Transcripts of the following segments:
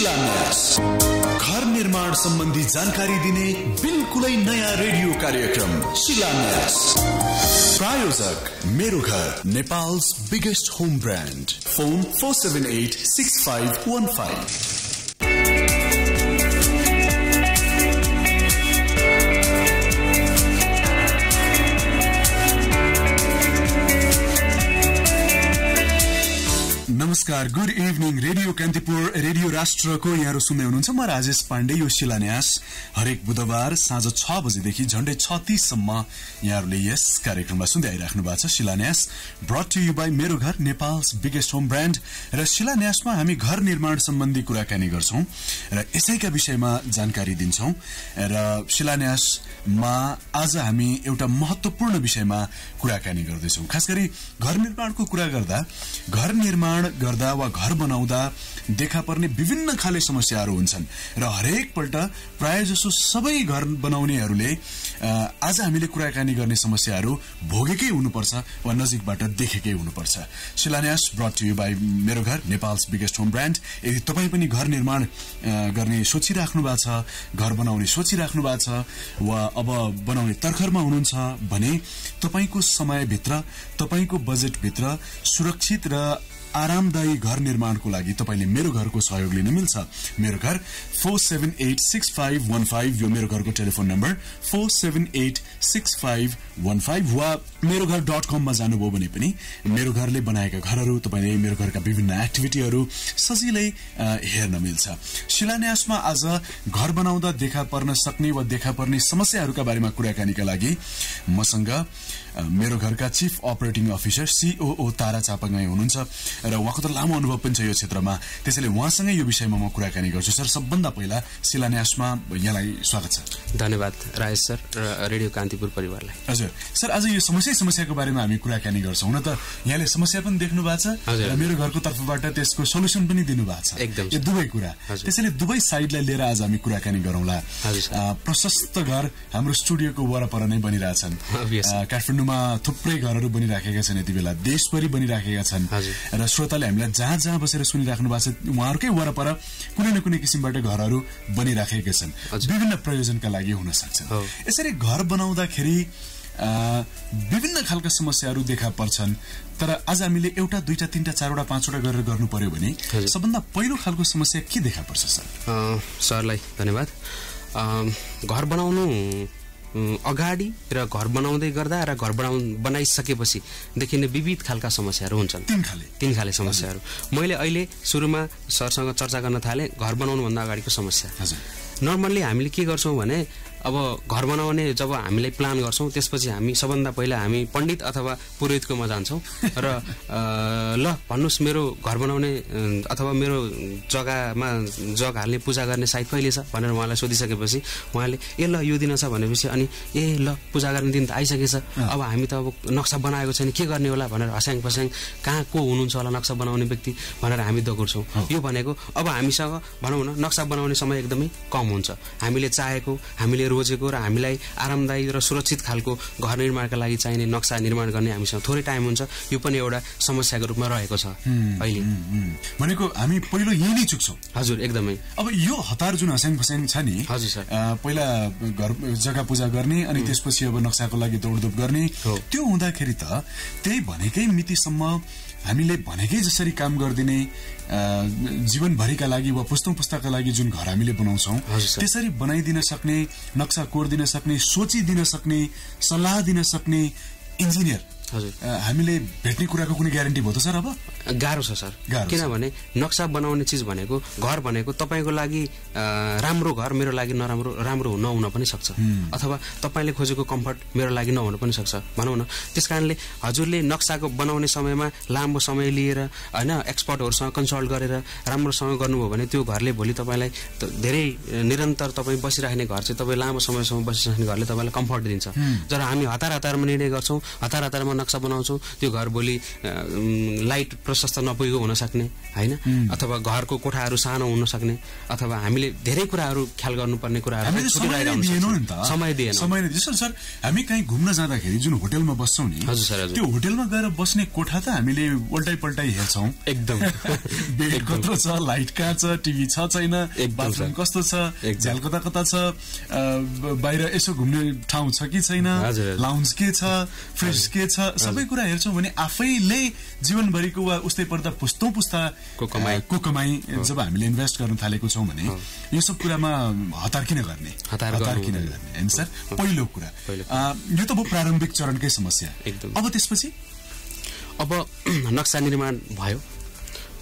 शिलान्यास घर निर्माण सम्बन्धी जानकारी दिने बिल्कुलै नयाँ रेडियो कार्यक्रम शिलान्यास। प्रायोजक Mero Ghar Nepal's biggest home brand phone four seven eight six five one five नमस्कार good evening radio Kantipur radio राष्ट्रको यहाँहरू सुन्दै हुनुहुन्छ। म राजेश पाण्डे यो शिलान्यास। हरेक बुधबार साँझ छ बजेदेखि झण्डै छ यहाँहरूले यस कार्यक्रमलाई सुन्दै आइराख्नु भएको छ। शिलान्यास brought you by Mero Ghar Nepal's biggest home brand र शिलान्यासमा हामी घर निर्माण सम्बन्धी कुराकानी गर्छौं र यसैका विषयमा जानकारी दिन्छौं। र शिलान्यासमा आज हामी एउटा महत्वपूर्ण विषयमा कुराकानी गर्दैछौं। खास गरी घर निर्माणको कुरा गर्दा घर निर्माण गर्दा वा घर बनाउँदा देखा पर्ने विभिन्न खाले समस्याहरू हुन्छन्। र हरेकपल्ट प्राय जसो सबै घर बनाउनेहरूले आज हामीले कुराकानी गर्ने समस्याहरू भोगेकै हुनुपर्छ वा नजिकबाट देखेकै हुनुपर्छ। शिलान्यास brought to you by Mero Ghar Nepal's biggest home brand यदि तपाईँ पनि घर निर्माण गर्ने सोचिराख्नु भएको छ घर बनाउने सोचिराख्नु भएको छ वा अब बनाउने तर्खरमा हुनुहुन्छ भने तपाईँको समयभित्र तपाईँको बजेटभित्र सुरक्षित र आरामदायी घर निर्माणको लागि तपाईँले मेरो घरको सहयोग लिन मिल्छ। Mero Ghar four seven eight six five one five यो मेरो घरको telephone number four seven eight six five one five वा मेरो घर डट कममा जानुभयो भने पनि मेरो घरले बनाएका घरहरू तपाईँले मेरो घरका विभिन्न एक्टिभिटीहरू सजिलै हेर्न मिल्छ। शिलान्यासमा आज घर बनाउँदा देखा पर्न सक्ने वा देखा पर्ने समस्याहरूका बारेमा कुराकानीका लागि मसँग मेरो घरका chief operating officer COO Tara Chapagai हुनुहुन्छ र उहाँको त लामो अनुभव पनि छ यो क्षेत्रमा। त्यसैले उहाँसँगै यो विषयमा म कुराकानी गर्छु। सर सबभन्दा पहिला शिलान्यासमा यहाँलाई स्वागत छ। धन्यवाद राजेश सर र रेडियो कान्तिपुर परिवारलाई। हजुर। सर आज यो समस्या समस्याको बारेमा हामी कुराकानी गर्छौँ। हुन त यहाँले समस्या पनि देख्नु भएको छ र मेरो घरको तर्फबाट त्यसको सोल्युसन पनि दिनु भएको छ। एकदम यो दुवै कुरा। त्यसैले दुवै साइडलाई लिएर आज हामी कुराकानी गरौँला। प्रशस्त घर हाम्रो स्टुडियोको वरपर नै बनिरहेछन्। काठमाडौँमा थुप्रै घरहरू बनिराखेका छन् यति बेला। देशभरि बनिराखेका छन्। र श्रोताले हामीलाई जहाँ जहाँ बसेर सुनिराख्नु भएको छ उहाँहरूकै वरपर कुनै न कुनै किसिमबाट घरहरू बनिराखेका छन्। विभिन्न प्रयोजनका लागि हुन सक्छन् यसरी घर बनाउँदाखेरि विभिन्न खालका समस्याहरू देखा पर्छन् तर आज हामीले एउटा दुईटा तिनवटा चारवटा पाँचवटा गरेर गर्नु पर्यो भने सबभन्दा पहिलो खालको समस्या के देखा पर्छ सर? सरलाई धन्यवाद। घर बनाउनु अगाडि र घर बनाउँदै गर्दा र घर बनाउ बनाइसकेपछि देखिने विविध खालका समस्याहरू हुन्छन्। तिन खाले। तिन खाले समस्याहरू। मैले अहिले सुरुमा सरसँग चर्चा गर्न थालेँ घर बनाउनुभन्दा अगाडिको समस्या। नर्मल्ली हामीले के गर्छौँ भने अब घर बनाउने जब हामीले प्लान गर्छौँ त्यसपछि हामी सबभन्दा पहिला हामी पण्डित अथवा पुरोहितकोमा जान्छौँ। र ल भन्नुहोस् मेरो घर बनाउने अथवा मेरो जग्गामा जग हाल्ने पूजा गर्ने साइट कहिले छ भनेर उहाँलाई सोधिसकेपछि उहाँले ए ल यो दिन छ भनेपछि अनि ए ल पूजा गर्ने दिन त आइसकेछ अब हामी त अब नक्सा बनाएको छैन के गर्ने होला? भनेर हस्याङ फस्याङ कहाँ को हुनुहुन्छ होला नक्सा बनाउने व्यक्ति? भनेर हामी दगुर्छौँ। यो भनेको अब हामीसँग भनौँ न नक्सा बनाउने समय एकदमै कम हुन्छ। हामीले चाहेको हामीले रोजेको र हामीलाई आरामदायी र सुरक्षित खालको घर निर्माणका लागि चाहिने नक्सा निर्माण गर्ने हामीसँग थोरै टाइम हुन्छ यो पनि एउटा समस्याको रूपमा रहेको छ अहिले। भनेको हामी पहिलो यही नै चुक्छौँ। हजुर एकदमै। अब यो हतार जुन हस्याङ फस्याङ छ नि हजुर सर। पहिला घर जग्गा पूजा गर्ने अनि त्यसपछि अब नक्साको लागि दौडधुप गर्ने त्यो हुँदाखेरि त त्यही भनेकै मितिसम्म हामीले भनेकै जसरी काम गरिदिने जीवनभरिका लागि वा पुस्तौँ पुस्ताका लागि जुन घर हामीले बनाउँछौँ त्यसरी बनाइदिन सक्ने नक्सा कोरिदिन सक्ने सोचिदिन सक्ने सल्लाह दिन सक्ने इन्जिनियर हामीले भेट्ने कुराको कुनै ग्यारेन्टी भयो त सर अब? गाह्रो छ सर। किनभने नक्सा बनाउने चिज भनेको घर भनेको तपाईँको लागि राम्रो घर मेरो लागि नराम्रो राम्रो नहुन पनि सक्छ। अथवा तपाईँले खोजेको कम्फर्ट मेरो लागि नहुन पनि सक्छ। भनौँ न त्यस कारणले हजुरले नक्साको बनाउने समयमा लामो समय लिएर होइन एक्सपर्टहरूसँग कन्सल्ट गरेर राम्रोसँग गर्नुभयो भने त्यो घरले भोलि तपाईँलाई धेरै निरन्तर तपाईँ बसिराख्ने घर चाहिँ तपाईँ लामो समयसम्म बसिराख्ने घरले तपाईँलाई कम्फर्ट दिन्छ। जर हामी हतार हतारमा निर्णय गर्छौँ। हतार हतारमा नक्सा बनाउँछौँ त्यो घर भोलि लाइट प्रशस्त नपुगेको हुन सक्ने होइन? अथवा घरको कोठाहरू सानो हुन सक्ने अथवा हामीले धेरै कुराहरू ख्याल गर्नुपर्ने कुराहरू समय दिएन। समय सर सर हामी कहीँ घुम्न जाँदाखेरि जुन होटेलमा बस्छौँ नि हजुर सर त्यो होटेलमा गएर बस्ने कोठा त हामीले उल्टाइ पल्टाइ हेर्छौँ। एकदम। बेड कत्रो छ लाइट कहाँ छ टिभी छ छैन बाथरुम कस्तो छ झ्याल कता कता छ बाहिर यसो घुम्ने ठाउँ छ कि छैन लाउन्स के छ फ्रेस के छ सबै कुरा हेर्छौँ भने आफैले जीवनभरिको वा उस्तै पर्दा पुस्तौँ पुस्ताको कमाई? को कमाई जब हामीले इन्भेस्ट गर्न थालेको छौँ भने यो सब कुरामा हतार किन गर्ने? हतार किन गर्ने? होइन सर? पहिलो कुरा। यो त भयो प्रारम्भिक चरणकै समस्या। अब त्यसपछि? अब नक्सा निर्माण भयो।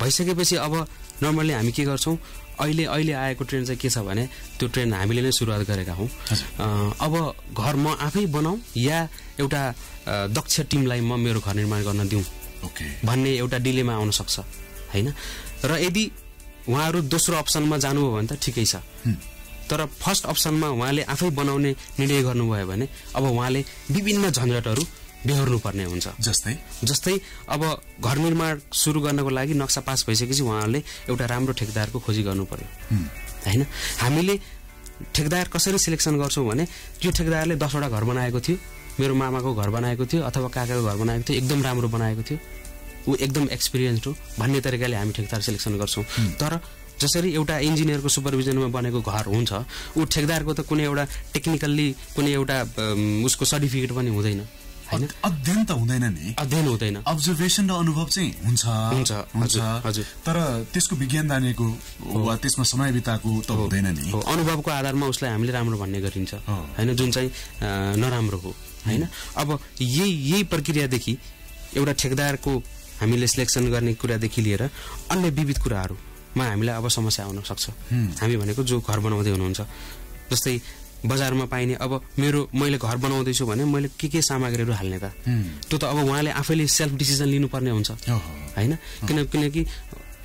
भइसकेपछि अब नर्मल्ली हामी के गर्छौँ? अहिले अहिले आएको ट्रेन चाहिँ के छ भने त्यो ट्रेन हामीले नै सुरुवात गरेका हौँ। अब घर म आफै बनाऊ या एउटा दक्ष टिमलाई म मेरो घर निर्माण गर्न दिउँ भन्ने एउटा डिलेमा आउन सक्छ होइन? र यदि उहाँहरू दोस्रो अप्सनमा जानुभयो भने त ठिकै छ। तर फर्स्ट अप्सनमा उहाँले आफै बनाउने निर्णय गर्नुभयो भने अब उहाँले विभिन्न झन्झटहरू बेहोर्नु पर्ने हुन्छ। जस्तै? जस्तै अब घर निर्माण सुरु गर्नको लागि नक्सा पास भइसकेपछि उहाँहरूले एउटा राम्रो ठेकदारको खोजी गर्नु पर्यो होइन? हामीले ठेकदार कसरी सिलेक्सन गर्छौँ भने त्यो ठेकदारले दसवटा घर बनाएको थियो मेरो मामाको घर बनाएको थियो अथवा काकाको घर बनाएको थियो एकदम राम्रो बनाएको थियो। ऊ एकदम एक्सपिरियन्स हो भन्ने तरिकाले हामी ठेकदार सिलेक्सन गर्छौँ। तर जसरी एउटा इन्जिनियरको सुपरभिजनमा बनेको घर हुन्छ ऊ ठेकदारको त कुनै एउटा टेक्निकल्ली कुनै एउटा उसको सर्टिफिकेट पनि हुँदैन। अध्ययन त हुँदैन नि। अध्ययन हुँदैन। अब्जर्भेसन र अनुभव चाहिँ हुन्छ। हुन्छ हुन्छ। तर त्यसको विज्ञान जानेको वा त्यसमा समय बिताएको त हुँदैन नि। अनुभवको आधारमा उसलाई हामीले राम्रो भन्ने गरिन्छ। होइन जुन चाहिँ नराम्रो हो। होइन? अब यही यही प्रक्रियादेखि एउटा ठेकदारको हामीले सिलेक्सन गर्ने कुरादेखि लिएर अन्य विविध कुराहरूमा हामीलाई अब समस्या आउन सक्छ। हामी भनेको जो घर बनाउँदै हुनुहुन्छ। जस्तै बजारमा पाइने। अब मेरो मैले घर बनाउँदैछु भने मैले के के सामग्रीहरू हाल्ने त? त्यो त अब उहाँले आफैले सेल्फ डिसिजन लिनुपर्ने हुन्छ। होइन? किन किनकि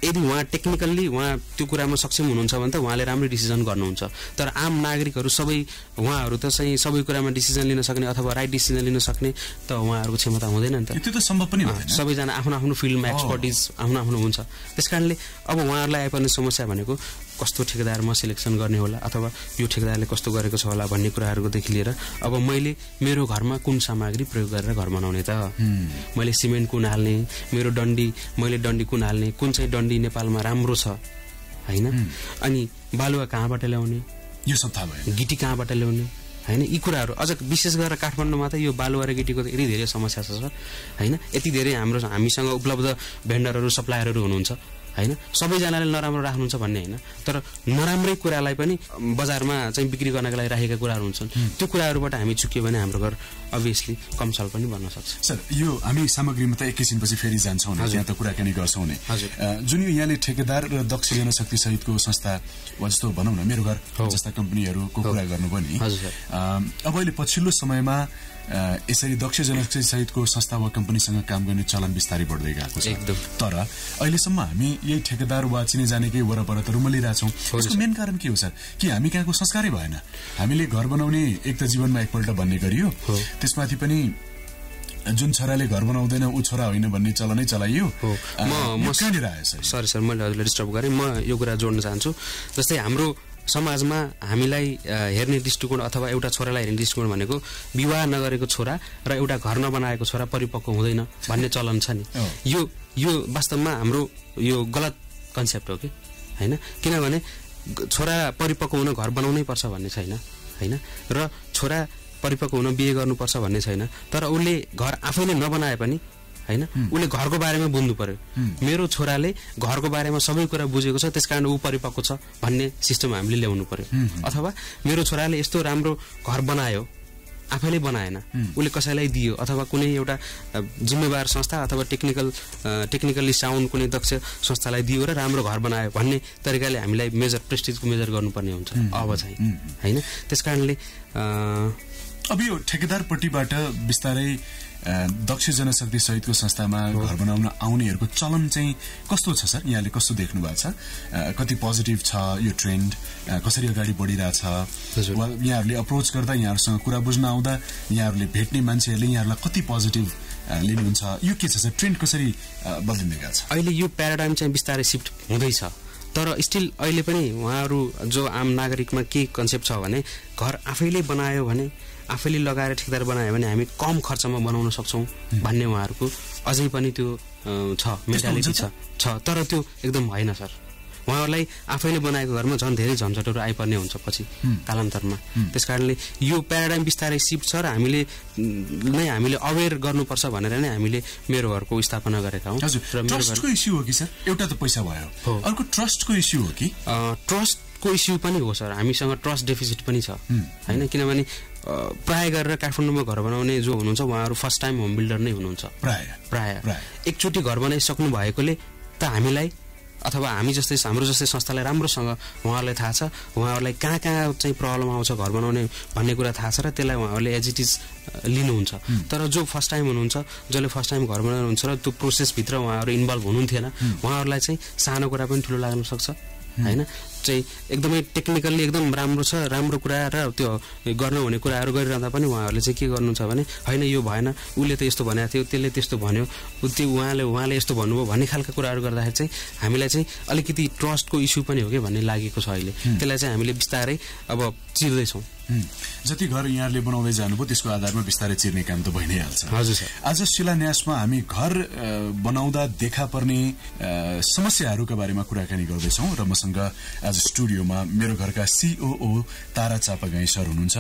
यदि उहाँ टेक्निकल्ली उहाँ त्यो कुरामा सक्षम हुनुहुन्छ भने त उहाँले राम्रै डिसिजन गर्नुहुन्छ। तर आम नागरिकहरू सबै उहाँहरू त चाहिँ सबै कुरामा डिसिजन लिन सक्ने अथवा राइट डिसिजन लिन सक्ने त उहाँहरूको क्षमता हुँदैन नि त। त्यो त सम्भव पनि सबैजना आफ्नो आफ्नो फिल्डमा एक्सपर्टिज आफ्नो आफ्नो हुन्छ। त्यस कारणले अब उहाँहरूलाई आइपर्ने समस्या भनेको कस्तो ठेकेदार म सिलेक्सन गर्ने होला अथवा यो ठेकेदारले कस्तो गरेको छ होला भन्ने कुराहरूकोदेखि लिएर अब मैले मेरो घरमा कुन सामग्री प्रयोग गरेर घर बनाउने त। मैले सिमेन्ट कुन हाल्ने मेरो डन्डी मैले डन्डी कुन हाल्ने कुन चाहिँ डन्डी नेपालमा राम्रो छ होइन? अनि बालुवा कहाँबाट ल्याउने? यो सब थाहा भयो गिटी कहाँबाट ल्याउने? होइन? यी कुराहरू अझ विशेष गरेर काठमाडौँमा त यो बालुवा र गिटीको त यति धेरै समस्या छ सर। होइन? यति धेरै हाम्रो हामीसँग उपलब्ध भेन्डरहरू सप्लायरहरू हुनुहुन्छ। होइन? सबैजनाले नराम्रो राख्नुहुन्छ भन्ने होइन? तर नराम्रै कुरालाई पनि बजारमा चाहिँ बिक्री गर्नका लागि राखेका कुराहरू हुन्छन्। त्यो कुराहरूबाट हामी चुक्यो भने हाम्रो घर अभियसली कमसल पनि बन्न सक्छ। सर यो हामी सामग्रीमा त एकैछिनपछि फेरि जान्छौँ यहाँ त कुराकानी गर्छौँ नि। जुन यो यहाँले ठेकेदार र दक्ष जनशक्ति सहितको संस्था वा जस्तो भनौँ न मेरो घर जस्ता कम्पनीहरूको कुरा गर्नुभयो नि। अब अहिले पछिल्लो समयमा यसरी दक्ष जनशक्ति सहितको संस्था वा कम्पनीसँग काम गर्ने चलन बिस्तारै बढ्दै गएको छ। तर अहिलेसम्म हामी यही ठेकेदार वा चिने जानेकै वरपर त रुमलिरहेछौँ यसको मेन कारण के हो सर? कि हामी कहाँको संस्कारै भएन। हामीले घर बनाउने एक त जीवनमा एकपल्ट भन्ने गरियो। त्यसमाथि पनि जुन छोराले घर बनाउँदैन ऊ छोरा होइन भन्ने चलनै चलाइयो। आयो सरी? सर मैले हजुरलाई डिस्टर्ब गरेँ। म यो कुरा जोड्न चाहन्छु। जस्तै हाम्रो समाजमा हामीलाई हेर्ने दृष्टिकोण अथवा एउटा छोरालाई हेर्ने दृष्टिकोण भनेको विवाह नगरेको छोरा र एउटा घर नबनाएको छोरा परिपक्व हुँदैन भन्ने चलन छ नि। यो यो वास्तवमा हाम्रो यो गलत कन्सेप्ट हो कि? होइन? किनभने छोरा परिपक्व हुन घर बनाउनै पर्छ भन्ने छैन होइन? र छोरा परिपक्व हुन बिहे गर्नुपर्छ भन्ने छैन। तर उसले घर आफैले नबनाए पनि होइन? उसले घरको बारेमा बुझ्नु पर्यो। मेरो छोराले घरको बारेमा सबै कुरा बुझेको छ त्यस कारण ऊ परिपक्व छ भन्ने सिस्टम हामीले ल्याउनु पर्यो। अथवा मेरो छोराले यस्तो राम्रो घर बनायो आफैले बनाएन उसले कसैलाई दियो अथवा कुनै एउटा जिम्मेवार संस्था अथवा टेक्निकल टेक्निकल्ली साउन्ड कुनै दक्ष संस्थालाई दियो र राम्रो घर बनायो भन्ने तरिकाले हामीलाई मेजर प्रेस्टिजको मेजर गर्नुपर्ने हुन्छ अब चाहिँ। होइन? त्यस कारणले अब यो ठेकेदारपट्टिबाट बिस्तारै दक्ष जनशक्ति सहितको संस्थामा घर बनाउन आउनेहरूको चलन चाहिँ कस्तो छ सर? यहाँले कस्तो देख्नु भएको छ कति पोजिटिभ छ यो ट्रेन्ड? कसरी अगाडि बढिरहेछ यहाँहरूले अप्रोच गर्दा यहाँहरूसँग कुरा बुझ्न आउँदा यहाँहरूले भेट्ने मान्छेहरूले यहाँहरूलाई कति पोजिटिभ लिनुहुन्छ? यो के छ सर? ट्रेन्ड कसरी बदलिँदै गएको छ? अहिले यो प्याराडाइम चाहिँ बिस्तारै सिफ्ट हुँदैछ। तर स्टिल अहिले पनि उहाँहरू जो आम नागरिकमा के कन्सेप्ट छ भने घर आफैले बनायो भने आफैले लगाएर ठेकदार बनायो भने हामी कम खर्चमा बनाउन सक्छौँ भन्ने उहाँहरूको अझै पनि त्यो छ मेन्टालिटी छ। छ तर त्यो एकदम होइन सर। उहाँहरूलाई आफैले बनाएको घरमा झन् धेरै झन्झटहरू आइपर्ने हुन्छ पछि कालान्तरमा। त्यस कारणले यो प्याराडाइम बिस्तारै सिफ्ट छ र हामीले नै हामीले अवेर गर्नुपर्छ भनेर नै हामीले मेरो घरको स्थापना गरेका हौँ ट्रस्टको इस्यु हो कि सर एउटा त पैसा भयो। अर्को ट्रस्टको इस्यु हो कि? ट्रस्टको इस्ययू पनि हो सर हामीसँग ट्रस्ट डेफिसिट पनि छ। होइन? किनभने प्राय गरेर काठमाडौँमा घर बनाउने जो हुनुहुन्छ उहाँहरू फर्स्ट टाइम होम बिल्डर नै हुनुहुन्छ। प्राय। प्राय। एकचोटि घर बनाइसक्नु भएकोले त हामीलाई अथवा हामी जस्तै हाम्रो जस्तै संस्थालाई राम्रोसँग उहाँहरूलाई थाहा छ उहाँहरूलाई कहाँ कहाँ चाहिँ प्रब्लम आउँछ घर बनाउने भन्ने कुरा थाहा छ र त्यसलाई उहाँहरूले एज इट इज लिनुहुन्छ। तर जो फर्स्ट टाइम हुनुहुन्छ जसले फर्स्ट टाइम घर बनाउनुहुन्छ र त्यो प्रोसेसभित्र उहाँहरू इन्भल्भ हुनुहुन्थेन उहाँहरूलाई चाहिँ सानो कुरा पनि ठुलो लाग्न सक्छ होइन? चाहिँ एकदमै टेक्निकल्ली एकदम राम्रो छ राम्रो कुरा र त्यो गर्नु हुने कुराहरू गरिरहँदा पनि उहाँहरूले चाहिँ के गर्नुहुन्छ भने होइन यो भएन उसले त यस्तो भनेको थियो त्यसले त्यस्तो भन्यो त्यो उहाँले उहाँले यस्तो भन्नुभयो भन्ने खालका कुराहरू गर्दाखेरि चाहिँ हामीलाई चाहिँ अलिकति ट्रस्टको इस्यु पनि हो कि भन्ने लागेको छ अहिले त्यसलाई चाहिँ हामीले बिस्तारै अब चिर्दैछौँ। जति घर यहाँहरूले बनाउँदै जानुभयो त्यसको आधारमा बिस्तारै चिर्ने काम त भइ नै हाल्छ हजुर आज शिलान्यासमा हामी घर बनाउँदा देखा पर्ने समस्याहरूका बारेमा कुराकानी गर्दैछौँ र मसँग आज स्टुडियोमा मेरो घरका सिओओ तारा चापागाई सर हुनुहुन्छ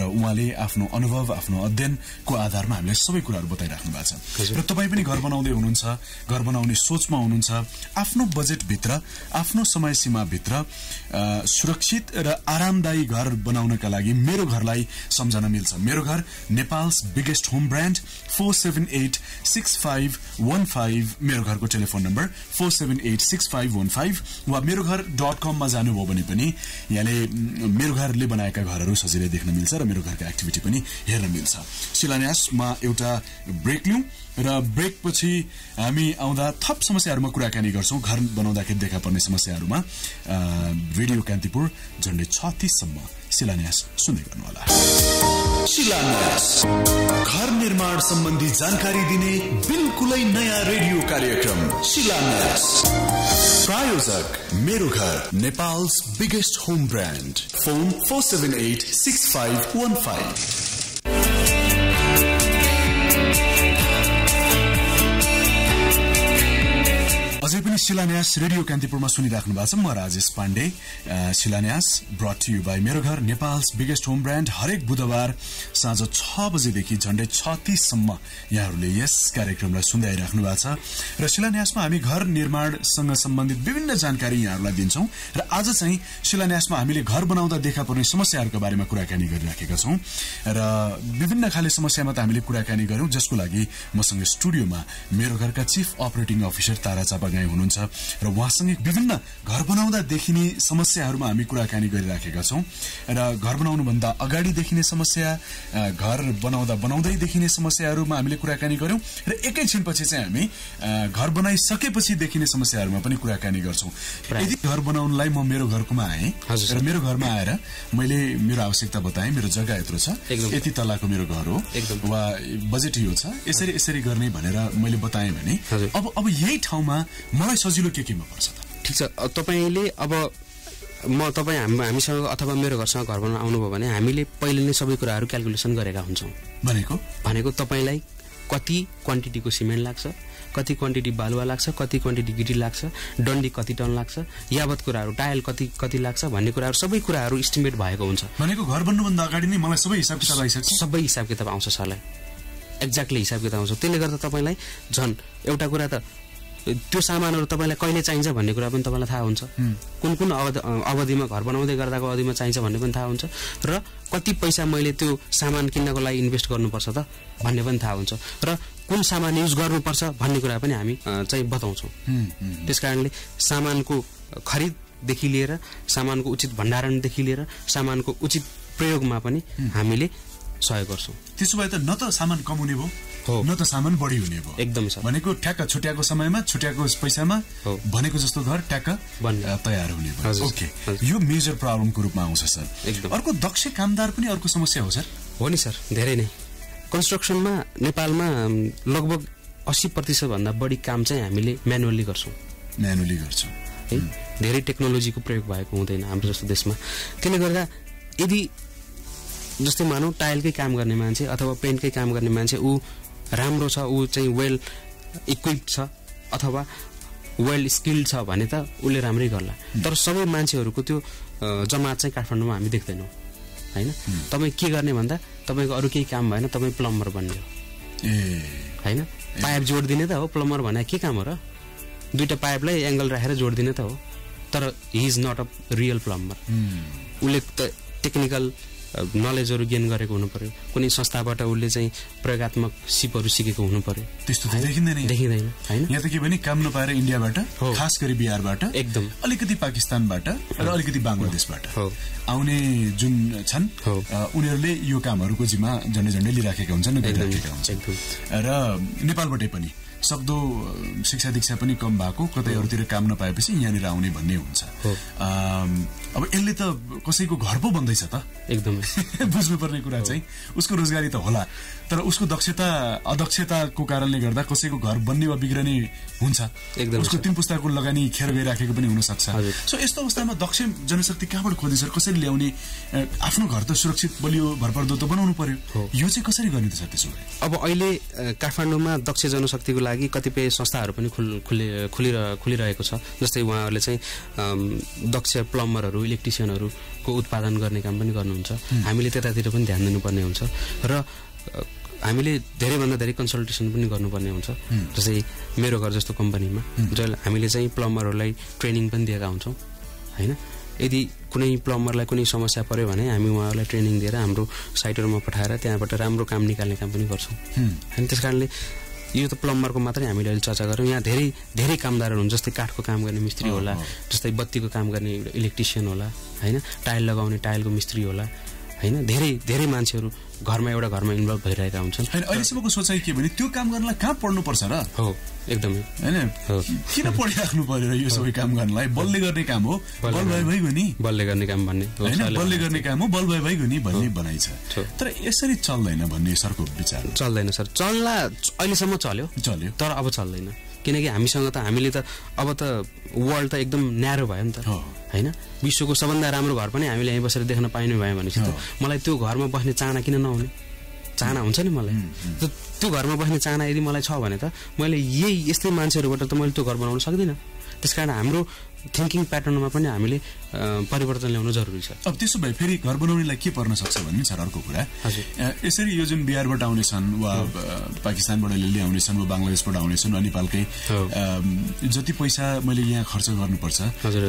र उहाँले आफ्नो अनुभव आफ्नो अध्ययनको आधारमा हामीलाई सबै कुराहरू बताइराख्नु भएको छ। र तपाईँ पनि घर बनाउँदै हुनुहुन्छ घर बनाउने सोचमा हुनुहुन्छ आफ्नो बजेटभित्र आफ्नो समय सीमाभित्र सुरक्षित र आरामदायी घर बनाउनका लागि मेरो घरलाई सम्झन मिल्छ। Mero Ghar Nepal's biggest home brand four seven eight six five one five मेरो घरको telephone number four seven eight six वा मेरो घर डट कममा जानुभयो भने पनि यहाँले मेरो घरले बनाएका घरहरू सजिलै देख्न मिल्छ र मेरो घरको एक्टिभिटी पनि हेर्न मिल्छ। शिलान्यासमा एउटा ब्रेक लिउँ। र ब्रेकपछि हामी आउँदा थप समस्याहरूमा कुराकानी गर्छौँ। घर बनाउँदाखेरि देखा पर्ने समस्याहरूमा रेडियो कान्तिपुर झन्डै छत्तिससम्म शिलान्यास सुन्दै गर्नुहोला। शिलान्यास। घर निर्माण सम्बन्धी जानकारी दिने बिल्कुलै नयाँ रेडियो कार्यक्रम शिलान्यास। प्रायोजक Mero Ghar Nepal's biggest home brand phone four seven eight six five one five अझै पनि शिलान्यास रेडियो कान्तिपुरमा सुनिराख्नु भएको छ। म राजेश पाण्डे। शिलान्यास brought you by Mero Ghar Nepal's biggest home brand हरेक बुधबार साँझ छ बजेदेखि झण्डै छ तिससम्म यहाँहरूले यस कार्यक्रमलाई सुन्दै आइराख्नु भएको छ। र शिलान्यासमा हामी घर निर्माणसँग सम्बन्धित विभिन्न जानकारी यहाँहरूलाई दिन्छौँ। र आज चाहिँ शिलान्यासमा हामीले घर बनाउँदा देखा पर्ने समस्याहरूका बारेमा कुराकानी गरिराखेका छौँ। र विभिन्न खाले समस्यामा त हामीले कुराकानी गर्यौँ जसको लागि मसँग स्टुडियोमा मेरो घरका chief operating officer Tara Chapagai हुनुहुन्छ र उहाँसँगै विभिन्न घर बनाउँदा देखिने समस्याहरूमा हामी कुराकानी गरिराखेका छौँ र घर बनाउनुभन्दा अगाडि देखिने समस्या घर बनाउँदा बनाउँदै देखिने समस्याहरूमा हामीले कुराकानी गर्यौँ र एकैछिनपछि चाहिँ हामी घर बनाइसकेपछि देखिने समस्याहरूमा पनि कुराकानी गर्छौँ यदि घर बनाउनलाई म मेरो घरकोमा आएँ र मेरो घरमा आएर मैले मेरो आवश्यकता बताएँ मेरो जग्गा यत्रो छ। यति तलाको मेरो घर हो। वा बजेट यो छ यसरी यसरी गर्ने भनेर मैले बताएँ भने। अब अब यही ठाउँमा मलाई सजिलो के केमा पर्छ त? ठिक छ। तपाईँले अब म तपाईँ हाम हामीसँग अथवा मेरो घरसँग घर बनाउन आउनुभयो भने हामीले पहिले नै सबै कुराहरू क्यालकुलेसन गरेका हुन्छौँ। भनेको? भनेको तपाईँलाई कति क्वान्टिटीको सिमेन्ट लाग्छ कति क्वान्टिटी बालुवा लाग्छ कति क्वान्टिटी गिटी लाग्छ डन्डी कति टन लाग्छ यावत कुराहरू टायल कति कति लाग्छ भन्ने कुराहरू सबै कुराहरू इस्टिमेट भएको हुन्छ। भनेको घर बन्नुभन्दा अगाडि नै मलाई सबै हिसाब किताब आइसक्छ? सबै हिसाब किताब आउँछ सरलाई। एक्ज्याक्टली हिसाब किताब आउँछ। त्यसले गर्दा तपाईँलाई झन् एउटा कुरा त त्यो सामानहरू तपाईँलाई कहिले चाहिन्छ भन्ने कुरा पनि तपाईँलाई थाहा हुन्छ। कुन कुन अवध अवधिमा घर बनाउँदै गर्दाको अवधिमा चाहिन्छ भन्ने पनि थाहा हुन्छ। र कति पैसा मैले त्यो सामान किन्नको लागि इन्भेस्ट गर्नुपर्छ त भन्ने पनि थाहा हुन्छ। र कुन सामान युज गर्नुपर्छ भन्ने कुरा पनि हामी चाहिँ बताउँछौँ। त्यस कारणले सामानको खरिददेखि लिएर सामानको उचित भण्डारणदेखि लिएर सामानको उचित प्रयोगमा पनि हामीले सहयोग गर्छौँ। त्यसो भए त न त सामान कम हुने भयो। न त सामान बढी हुने भयो। एकदम भनेको ठ्याक्क छुट्याएको समयमा छुट्याएको पैसामा। भनेको जस्तो घर ट्याक्क। अ, तयार हुने भयो। ओके। यो मेजर प्रब्लमको रूपमा आउँछ सर। एकदम। अर्को दक्ष कामदार पनि अर्को समस्या हो सर। हो नि सर। धेरै नै। कन्स्ट्रक्सनमा नेपालमा लगभग अस्सी प्रतिशतभन्दा बढी काम चाहिँ हामीले म्यानुअली गर्छौँ। म्यानुअली गर्छौँ। है। धेरै टेक्नोलोजीको प्रयोग भएको हुँदैन हाम्रो जस्तो देशमा। त्यसले गर्दा यदि जस्तै मानौ टाइलकै काम गर्ने मान्छे अथवा पेन्टकै काम गर्ने मान्छे ऊ राम्रो छ ऊ चाहिँ वेल इक्विप छ अथवा वेल स्किल्ड छ भने त उसले राम्रै गर्ला। तर सबै मान्छेहरूको त्यो जमात चाहिँ काठमाडौँमा हामी देख्दैनौँ होइन? तपाईँ के गर्ने भन्दा तपाईँको अरू केही काम भएन तपाईँ प्लम्बर बन्ने हो होइन? पाइप जोडिदिने त हो प्लम्बर भने के काम हो र? दुइटा पाइपलाई एङ्गल राखेर जोडिदिने त हो। तर he is not a real plumber उसले त टेक्निकल नलेजहरू गेन गरेको हुनु पर्यो। कुनै संस्थाबाट उसले चाहिँ प्रयोगत्मक सिपहरू सिकेको हुनु पर्यो। त्यस्तो देखिँदैन। देखिँदैन होइन? यहाँ त के भने काम नपाएर इन्डियाबाट। खास गरी बिहारबाट एकदम। अलिकति पाकिस्तानबाट र अलिकति बङ्गलादेशबाट आउने जुन छन् उनीहरूले यो कामहरूको जिम्मा झन्डै झन्डै लिइराखेका हुन्छन् गरिराखेका हुन्छन्। र नेपालबाटै पनि सक्दो शिक्षा दीक्षा पनि कम भएको कतै अरूतिर काम नपाएपछि यहाँनिर आउने भन्ने हुन्छ। अब यसले त कसैको घर पो बन्दैछ त। एकदमै। बुझ्नुपर्ने कुरा चाहिँ उसको रोजगारी त होला तर उसको दक्षता अदक्षताको कारणले गर्दा कसैको घर बन्ने वा बिग्रने हुन्छ। एकदमै उसको। तीन पुस्ताको लगानी खेर गइराखेको पनि हुन सक्छ हजुर। सो यस्तो अवस्थामा दक्ष जनशक्ति कहाँबाट खोज्ने सर कसरी ल्याउने आफ्नो घर त सुरक्षित बलियो भरपर्दो त बनाउनु पर्यो। यो चाहिँ कसरी गर्ने त सर त्यसो भए? अब अहिले काठमाडौँमा दक्ष जनशक्तिको लागि कतिपय संस्थाहरू पनि खुल खुले खुलिर खुलिरहेको छ। जस्तै उहाँहरूले चाहिँ दक्ष प्लम्बरहरू इलेक्ट्रिसियनहरूको उत्पादन गर्ने काम पनि गर्नुहुन्छ। हामीले त्यतातिर पनि ध्यान दिनुपर्ने हुन्छ र हामीले धेरैभन्दा धेरै कन्सल्टेसन पनि गर्नुपर्ने हुन्छ। जस्तै मेरो घर जस्तो कम्पनीमा जसले हामीले चाहिँ प्लम्बरहरूलाई ट्रेनिङ पनि दिएका हुन्छौँ होइन? यदि कुनै प्लम्बरलाई कुनै समस्या पर्यो भने हामी उहाँहरूलाई ट्रेनिङ दिएर हाम्रो साइटहरूमा पठाएर त्यहाँबाट राम्रो काम निकाल्ने काम पनि गर्छौँ। होइन त्यस कारणले यो त प्लम्बरको मात्रै हामीले अहिले चर्चा गऱ्यौँ यहाँ धेरै धेरै कामदारहरू हुन् जस्तै काठको काम गर्ने मिस्त्री होला जस्तै बत्तीको काम गर्ने इलेक्ट्रिसियन होला होइन? टाइल लगाउने टाइलको मिस्त्री होला। होइन? धेरै धेरै मान्छेहरू घरमा एउटा घरमा इन्भल्भ भइरहेका हुन्छन्। होइन अहिलेसम्मको सोचाइ के भने त्यो काम गर्नलाई कहाँ पढ्नुपर्छ र? हो एकदमै। होइन। किन पढिराख्नु पर्यो र यो सबै काम गर्नलाई? बलले गर्ने काम हो। बल भए भइगयो नि। बलले गर्ने काम भन्ने। होइन? बलले गर्ने काम हो बल भए भइगयो नि भन्ने बनाइ छ। तर यसरी चल्दैन भन्ने सरको विचार चल्दैन सर। चल्ला अहिलेसम्म चल्यो। चल्यो। तर अब चल्दैन। किनकि हामीसँग त हामीले त अब त वर्ल्ड त एकदम न्यारो भयो नि त। होइन? विश्वको सबभन्दा राम्रो घर पनि हामीले यहीँ बसेर देख्न पाइने भयो भनेपछि त मलाई त्यो घरमा बस्ने चाहना किन नहुने? चाहना हुन्छ नि मलाई। त्यो घरमा बस्ने चाहना यदि मलाई छ भने त मैले यही यस्तै मान्छेहरूबाट त मैले त्यो घर बनाउन सक्दिनँ। त्यस कारण हाम्रो थिङ्किङ प्याटर्नमा पनि हामीले परिवर्तन ल्याउनु जरुरी छ। अब त्यसो भए फेरि घर बनाउनेलाई के पर्न सक्छ भन्ने छ अर्को कुरा। यसरी यो जुन बिहारबाट आउनेछन् वा पाकिस्तानबाट लिली आउनेछन् वा बङ्गलादेशबाट आउनेछन् वा नेपालकै जति पैसा मैले यहाँ खर्च गर्नुपर्छ।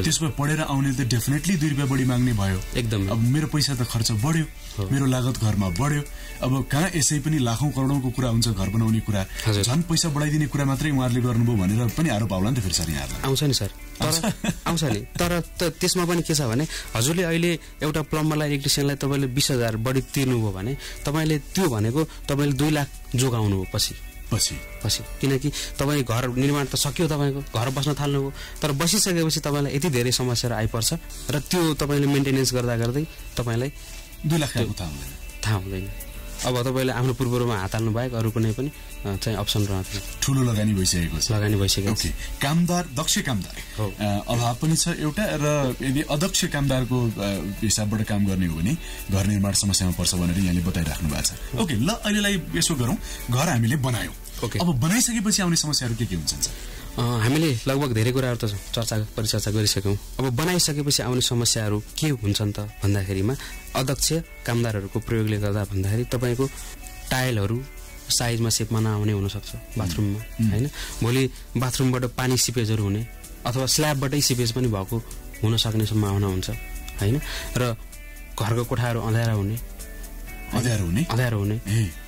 त्यसमा पढेर आउने त डेफिनेटली दुई रुपियाँ बढी माग्ने भयो। एकदमै। अब मेरो पैसा त खर्च बढ्यो मेरो लागत घरमा बढ्यो। अब कहाँ यसै पनि लाखौँ करोडौँको कुरा हुन्छ घर बनाउने कुरा। झन् पैसा बढाइदिने कुरा मात्रै उहाँहरूले गर्नुभयो भनेर पनि आरोप आउला नि त फेरि सर यहाँहरूलाई। आउँछ नि सर। तर आउँछ नि तर त त्यसमा पनि के छ भने हजुरले अहिले एउटा प्लम्बरलाई इलेक्ट्रिसियनलाई तपाईँले बिस हजार बढी तिर्नुभयो भने तपाईँले त्यो भनेको तपाईँले दुई लाख जोगाउनु हो पछि। पछि। पछि। किनकि तपाईँ घर निर्माण त सकियो तपाईँको घर बस्न थाल्नुभयो। तर बसिसकेपछि तपाईँलाई यति धेरै समस्याहरू आइपर्छ र त्यो तपाईँले मेन्टेनेन्स गर्दा गर्दै तपाईँलाई दुई लाख थाहा हुँदैन। थाहा हुँदैन। अब तपाईँले आफ्नो पूर्वमा हात हाल्नु बाहेक अरू कुनै पनि चाहिँ अप्सन रहँदैन। ठुलो लगानी भइसकेको छ। लगानी भइसकेको छ। कामदार दक्ष कामदार। अभाव पनि छ एउटा र यदि अदक्ष कामदारको हिसाबबाट काम गर्ने हो भने घर निर्माण समस्यामा पर्छ भनेर यहाँले बताइराख्नु भएको छ। ओके ल अहिलेलाई यसो गरौँ। घर हामीले बनायौँ। अब बनाइसकेपछि आउने समस्याहरू के के हुन्छन् अ, हामीले लगभग धेरै कुराहरू त चर्चा परिचर्चा गरिसक्यौँ। अब बनाइसकेपछि आउने समस्याहरू के हुन्छन् त भन्दाखेरिमा अध्यक्ष कामदारहरूको प्रयोगले गर्दा भन्दाखेरि तपाईँको टाइलहरू साइजमा सेपमा नआउने हुनसक्छ बाथरुममा होइन? भोलि बाथरुमबाट पानी सिपेजहरू हुने अथवा स्ल्याबबाटै सिपेज पनि भएको हुन सक्ने सम्भावना हुन्छ होइन? र घरको कोठाहरू अँध्यारो हुने। अँध्यारो हुने? अँध्यारो हुने।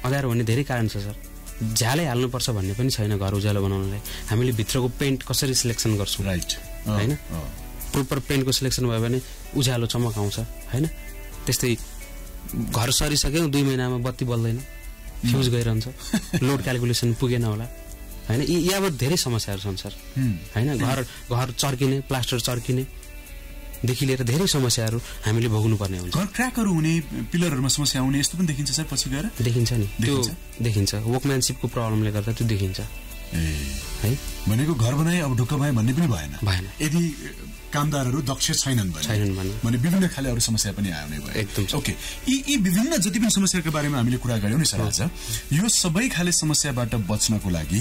अँध्यारो हुने धेरै कारण छ सर। झ्यालै हाल्नुपर्छ भन्ने पनि छैन घर उज्यालो बनाउनलाई। हामीले भित्रको पेन्ट कसरी सिलेक्सन गर्छौँ? राइट होइन? प्रोपर पेन्टको सिलेक्सन भयो भने उज्यालो चमक आउँछ होइन? त्यस्तै घर सरिसक्यौँ दुई महिनामा बत्ती बल्दैन फ्युज गइरहन्छ लोड क्यालकुलेसन पुगेन होला होइन? यी यावत धेरै समस्याहरू छन् सर। होइन? घर घर चर्किने प्लास्टर चर्किने देखि लिएर धेरै समस्याहरू हामीले भोग्नुपर्ने हुन्छ। घर क्र्याकहरू हुने पिलरहरूमा समस्या आउने यस्तो पनि देखिन्छ सर पछि गएर? देखिन्छ नि। त्यो देखिन्छ? देखिन्छ। वर्कम्यानसिपको प्रब्लमले गर्दा त्यो देखिन्छ। ए। है? भनेको घर बनाए अब ढुक्क भए भन्ने पनि भएन। भएन। यदि कामदारहरू दक्ष छैनन् भने। विभिन्न खाले अरू समस्या पनि आउने भयो। एकदम। ओके। यी यी विभिन्न जति पनि समस्याका बारेमा हामीले कुरा गर्यौँ नि सर आज यो सबै खाले समस्याबाट बच्नको लागि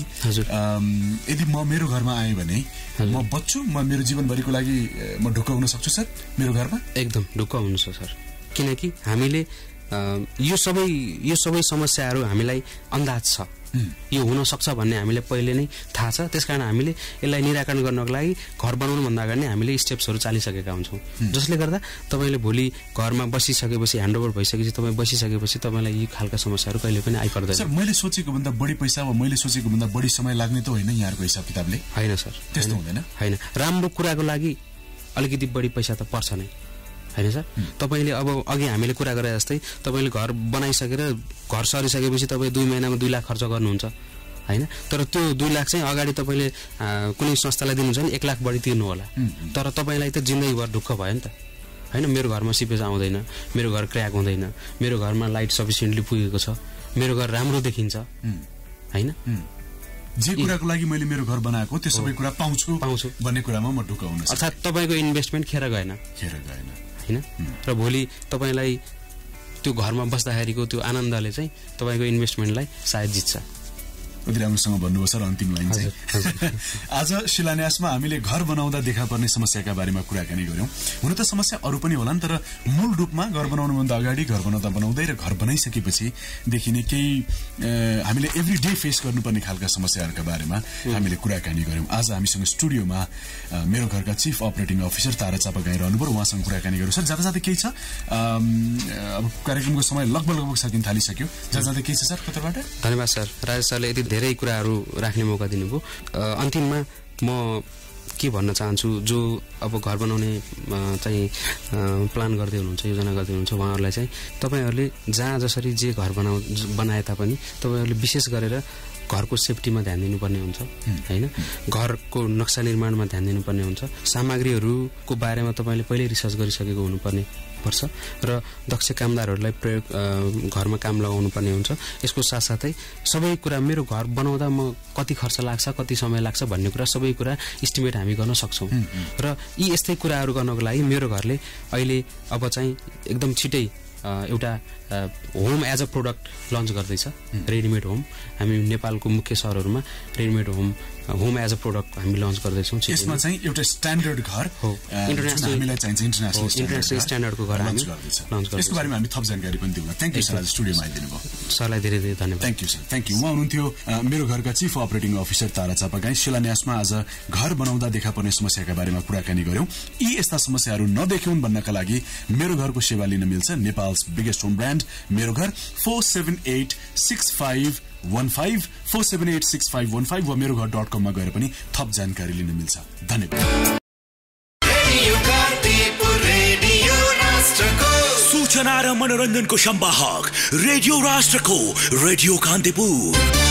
यदि म मेरो घरमा आएँ भने म बच्छु म मेरो जीवनभरिको लागि म ढुक्क हुन सक्छु सर मेरो घरमा? एकदम ढुक्क हुनुहुन्छ सर। किनकि हामीले यो सबै यो सबै समस्याहरू हामीलाई अन्दाज छ। यो हुन सक्छ भन्ने हामीले पहिले नै थाहा छ। त्यसकारण हामीले यसलाई निराकरण गर्नको लागि घर बनाउनुभन्दा अगाडि नै हामीले स्टेप्सहरू चालिसकेका हुन्छौँ। जसले गर्दा तपाईँले भोलि घरमा बसिसकेपछि ह्यान्डओभर भइसकेपछि तपाईँ बसिसकेपछि तपाईँलाई यी खालका समस्याहरू कहिले पनि आइपर्दैन। सर मैले सोचेको भन्दा बढी पैसा वा मैले सोचेको भन्दा बढी समय लाग्ने त होइन यहाँहरूको हिसाब किताबले। होइन सर। त्यस्तो। हुँदैन? होइन। राम्रो कुराको लागि अलिकति बढी पैसा त पर्छ नै। होइन सर? तपाईँले अब अघि हामीले कुरा गरे जस्तै तपाईँले घर बनाइसकेर घर सरिसकेपछि तपाईँ दुई महिनामा दुई लाख खर्च गर्नुहुन्छ होइन? तर त्यो दुई लाख चाहिँ अगाडि तपाईँले कुनै संस्थालाई दिनुहुन्छ भने एक लाख बढी तिर्नु होला। तर तपाईँलाई त जिन्दगीभर दुःख भयो नि त होइन? मेरो घरमा सिपेज आउँदैन मेरो घर क्र्याक हुँदैन मेरो घरमा लाइट सफिसियन्टली पुगेको छ मेरो घर राम्रो देखिन्छ होइन? जे कुराको लागि मैले मेरो घर बनाएको त्यो सबै कुरा पाउँछु पाउँछु। भन्ने कुरामा म ढुक्क हुन अर्थात् तपाईँको इन्भेस्टमेन्ट खेर गएन। खेर गएन। होइन? र भोलि तपाईँलाई त्यो घरमा बस्दाखेरिको त्यो आनन्दले चाहिँ तपाईँको इन्भेस्टमेन्टलाई सायद जित्छ। राम्रोसँग भन्नुभयो सर अन्तिम लाइन चाहिँ। आज शिलान्यासमा हामीले घर बनाउँदा देखा पर्ने समस्याका बारेमा कुराकानी गर्यौं हुन त समस्या अरू पनि होलान् तर मूल रूपमा घर बनाउनुभन्दा अगाडि घर बनाउँदा बनाउँदै र घर बनाइसकेपछि देखिने केही हामीले एभ्री डे फेस गर्नुपर्ने खालका समस्याहरूका बारेमा हामीले कुराकानी गर्यौं आज हामीसँग स्टुडियोमा मेरो घरका चिफ अपरेटिङ अफिसर तारा चापा गाई रहनुभयो। उहाँसँग कुराकानी गर्यौं सर जाँदा जाँदै केही छ? अब कार्यक्रमको समय लगभग लगभग सकिन थालिसक्यो। जाँदा जाँदै केही छ सर कताबाट धन्यवाद सर। राजेश सरले यति धेरै कुराहरू राख्ने मौका दिनुभयो। अन्तिममा म के भन्न चाहन्छु जो अब घर बनाउने चाहिँ प्लान गर्दै हुनुहुन्छ योजना गर्दै हुनुहुन्छ उहाँहरूलाई चाहिँ तपाईँहरूले जहाँ जसरी जे घर बनाउ बनाए तापनि तपाईँहरूले विशेष गरेर घरको सेफ्टीमा ध्यान दिनुपर्ने हुन्छ होइन? घरको नक्सा निर्माणमा ध्यान दिनुपर्ने हुन्छ। सामग्रीहरूको बारेमा तपाईँले पहिल्यै रिसर्च गरिसकेको हुनुपर्ने। पर्छ र दक्ष कामदारहरूलाई प्रयोग घरमा काम लगाउनु पर्ने हुन्छ। यसको साथसाथै सबै कुरा मेरो घर बनाउँदा म कति खर्च लाग्छ कति समय लाग्छ भन्ने कुरा सबै कुरा इस्टिमेट हामी गर्न सक्छौँ। र यी यस्तै कुराहरू गर्नको लागि मेरो घरले अहिले अब चाहिँ एकदम छिटै एउटा home as a product launch गर्दैछ रेडिमेड होम हामी नेपालको मुख्य सहरहरूमा readymade home home as a product हामी लन्च गर्दैछौँ यसमा। चाहिँ एउटा स्ट्यान्डर्ड घर हो। इन्टरनेसनल- स्ट्यान्डर्डको घर लन्च हामी गर्दैछ लन्च यसको गर्दैछौँ। बारेमा हामी थप जानकारी पनि दिउँला थ्याङ्क यू सर स्टुडियोमा आइदिनु भयो सरलाई धेरै धेरै धन्यवाद। Thank you sir thank you उहाँ हुनुहुन्थ्यो मेरो घरका chief operating officer Tara Chapagai. शिलान्यासमा आज घर बनाउँदा देखा पर्ने समस्याका बारेमा कुराकानी गर्यौं। यी यस्ता समस्याहरू नदेखौन् भन्नका लागि मेरो घरको सेवा लिन मिल्छ Nepals biggest home brand Mero Ghar four seven five one five four seven eight six five one five वा मेरो घर डट कममा गएर पनि थप जानकारी लिन मिल्छ। धन्यवाद। सूचना र मनोरञ्जनको सम्वाहक रेडियो राष्ट्रको रेडियो कान्तिपुर